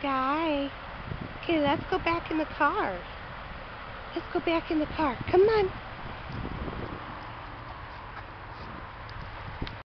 Sky. Okay, let's go back in the car. Let's go back in the car. Come on.